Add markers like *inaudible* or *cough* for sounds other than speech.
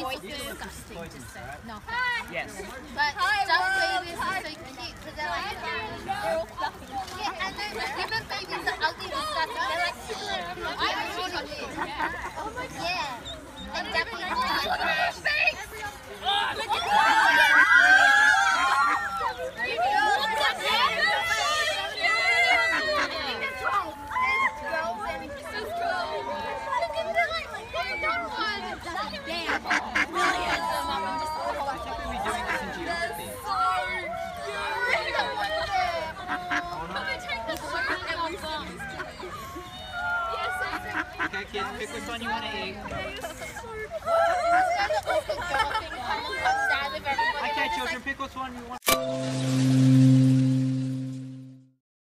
disgusting to say. No. Yes. But dumb babies are so cute because they're like, they're all fluffy. Yeah, and then even babies are ugly disgusting. They're like, I live. *laughs* Okay, kids, pick which one you want to eat. *laughs* Okay, children, pick which one you want.